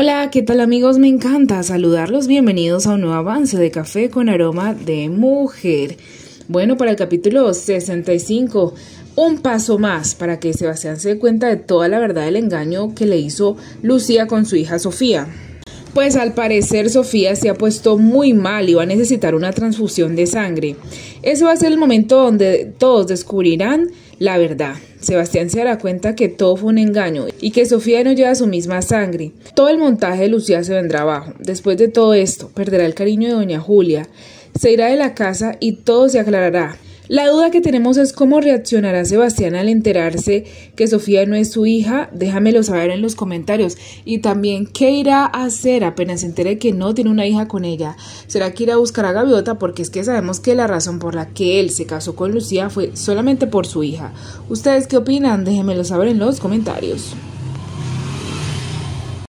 Hola, ¿qué tal amigos? Me encanta saludarlos. Bienvenidos a un nuevo avance de café con aroma de mujer. Bueno, para el capítulo 65, un paso más para que Sebastián se dé cuenta de toda la verdad del engaño que le hizo Lucía con su hija Sofía. Pues al parecer Sofía se ha puesto muy mal y va a necesitar una transfusión de sangre. Ese va a ser el momento donde todos descubrirán la verdad. Sebastián se dará cuenta que todo fue un engaño y que Sofía no lleva su misma sangre. Todo el montaje de Lucía se vendrá abajo. Después de todo esto, perderá el cariño de doña Julia, se irá de la casa y todo se aclarará. La duda que tenemos es cómo reaccionará Sebastián al enterarse que Sofía no es su hija. Déjamelo saber en los comentarios. Y también qué irá a hacer apenas se entere que no tiene una hija con ella. ¿Será que irá a buscar a Gaviota? Porque es que sabemos que la razón por la que él se casó con Lucía fue solamente por su hija. ¿Ustedes qué opinan? Déjenmelo saber en los comentarios.